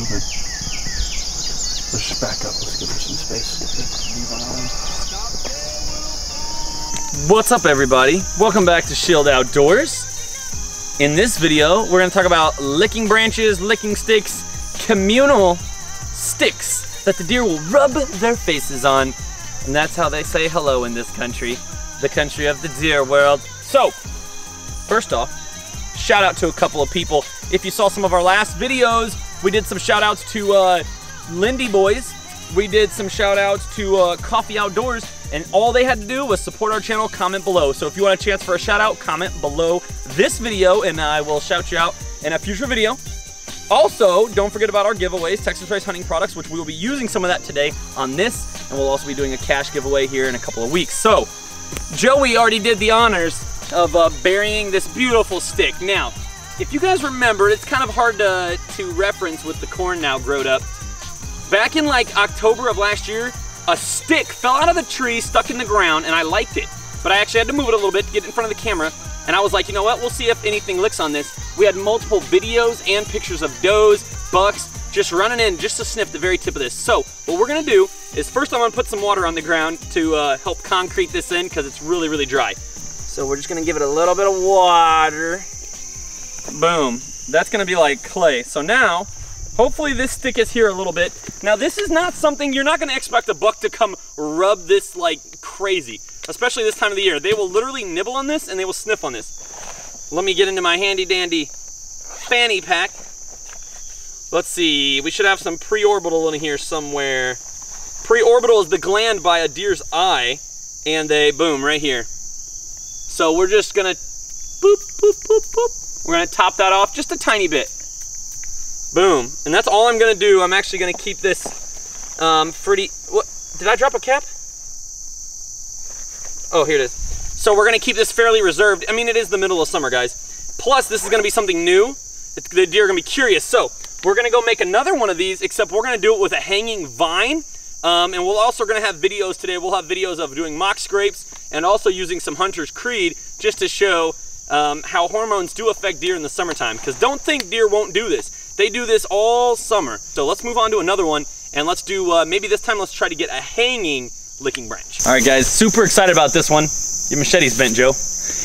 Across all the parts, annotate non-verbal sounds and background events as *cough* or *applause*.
Mm-hmm. Let's just back up. Let's give her some space. What's up everybody? Welcome back to Shield Outdoors. In this video, we're gonna talk about licking branches, licking sticks, communal sticks that the deer will rub their faces on. And that's how they say hello in this country, the country of the deer world. So, first off, shout out to a couple of people. If you saw some of our last videos, we did some shout outs to uh, Lindy Boys. We did some shout outs to uh, Coffee Outdoors and all they had to do was support our channel, comment below. So if you want a chance for a shout out, comment below this video and I will shout you out in a future video. Also, don't forget about our giveaways, Texas Raised Hunting Products, which we will be using some of that today on this, and we'll also be doing a cash giveaway here in a couple of weeks. So, Joey already did the honors of uh, burying this beautiful stick. Now, if you guys remember, it's kind of hard to, to reference with the corn now growed up. Back in like October of last year, a stick fell out of the tree, stuck in the ground, and I liked it. But I actually had to move it a little bit to get it in front of the camera. And I was like, you know what, we'll see if anything licks on this. We had multiple videos and pictures of does, bucks, just running in just to sniff the very tip of this. So what we're gonna do is first I'm gonna put some water on the ground to uh, help concrete this in because it's really, really dry. So we're just gonna give it a little bit of water. Boom. That's gonna be like clay. So now Hopefully this stick is here a little bit. Now this is not something, you're not gonna expect a buck to come rub this like crazy, especially this time of the year. They will literally nibble on this and they will sniff on this. Let me get into my handy dandy fanny pack. Let's see, we should have some preorbital in here somewhere. Preorbital is the gland by a deer's eye and they, boom, right here. So we're just gonna boop, boop, boop, boop. We're gonna top that off just a tiny bit. Boom. And that's all I'm gonna do. I'm actually gonna keep this um, pretty, what, did I drop a cap? Oh, here it is. So we're gonna keep this fairly reserved. I mean, it is the middle of summer, guys. Plus, this is gonna be something new. The deer are gonna be curious. So we're gonna go make another one of these, except we're gonna do it with a hanging vine. Um, and we're also gonna have videos today. We'll have videos of doing mock scrapes and also using some Hunter's Creed just to show um, how hormones do affect deer in the summertime. Because don't think deer won't do this. They do this all summer. So let's move on to another one and let's do, uh, maybe this time let's try to get a hanging licking branch. All right guys, super excited about this one. Your machete's bent, Joe.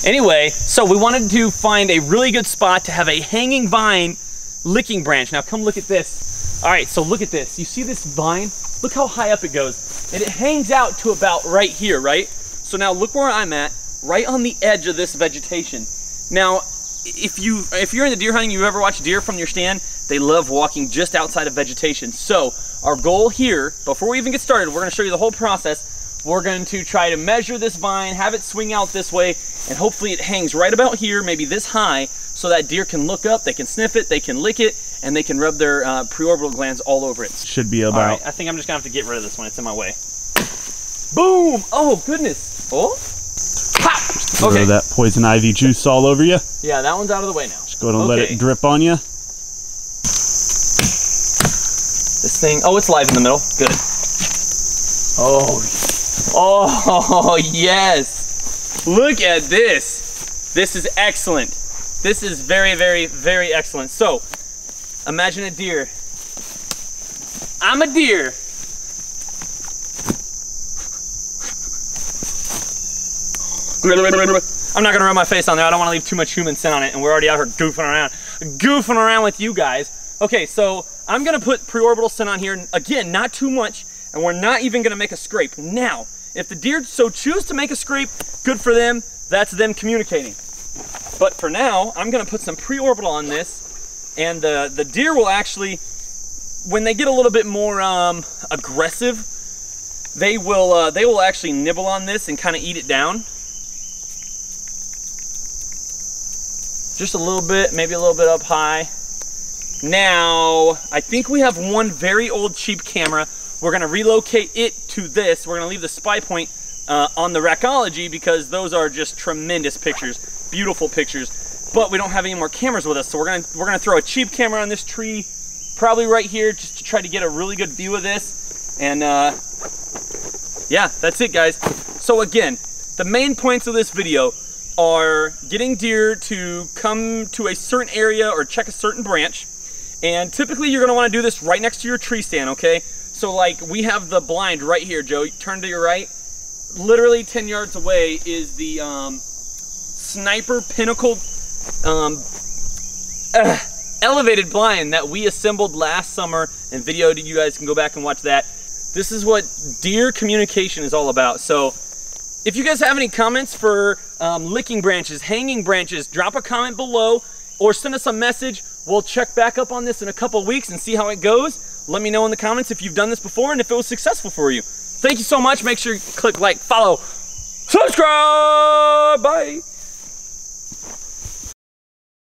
Anyway, so we wanted to find a really good spot to have a hanging vine licking branch. Now come look at this. All right, so look at this. You see this vine? Look how high up it goes. And it hangs out to about right here, right? So now look where I'm at, right on the edge of this vegetation. Now, if you if you're into deer hunting, you've ever watched deer from your stand, they love walking just outside of vegetation. So our goal here, before we even get started, we're gonna show you the whole process. We're going to try to measure this vine, have it swing out this way, and hopefully it hangs right about here, maybe this high, so that deer can look up, they can sniff it, they can lick it, and they can rub their uh, preorbital glands all over it. Should be about. All right, I think I'm just gonna have to get rid of this one. It's in my way. Boom! Oh, goodness. Oh, Pop! Okay. that poison ivy juice all over you. Yeah, that one's out of the way now. Just go ahead and okay. let it drip on you. This thing, oh, it's live in the middle. Good. Oh, oh, *laughs* yes. Look at this. This is excellent. This is very, very, very excellent. So, imagine a deer. I'm a deer. I'm not gonna rub my face on there. I don't wanna leave too much human scent on it, and we're already out here goofing around. Goofing around with you guys. Okay, so I'm gonna put preorbital scent on here. Again, not too much, and we're not even gonna make a scrape. Now, if the deer so choose to make a scrape, good for them. That's them communicating. But for now, I'm gonna put some preorbital on this, and the, the deer will actually, when they get a little bit more um, aggressive, they will, uh, they will actually nibble on this and kind of eat it down. Just a little bit, maybe a little bit up high. Now, I think we have one very old cheap camera. We're gonna relocate it to this. We're gonna leave the SpyPoint uh, on the Rackology because those are just tremendous pictures, beautiful pictures. But we don't have any more cameras with us, so we're gonna we're gonna throw a cheap camera on this tree, probably right here, just to try to get a really good view of this. And uh, yeah, that's it, guys. So again, the main points of this video are getting deer to come to a certain area or check a certain branch and typically you're gonna wanna do this right next to your tree stand, okay? So like we have the blind right here, Joe. Turn to your right. Literally 10 yards away is the um, sniper pinnacle um, uh, *clears throat* elevated blind that we assembled last summer and videoed. You guys can go back and watch that. This is what deer communication is all about. So if you guys have any comments for um, licking branches, hanging branches, drop a comment below or send us a message. We'll check back up on this in a couple weeks and see how it goes. Let me know in the comments if you've done this before and if it was successful for you. Thank you so much. Make sure you click like, follow, subscribe. Bye.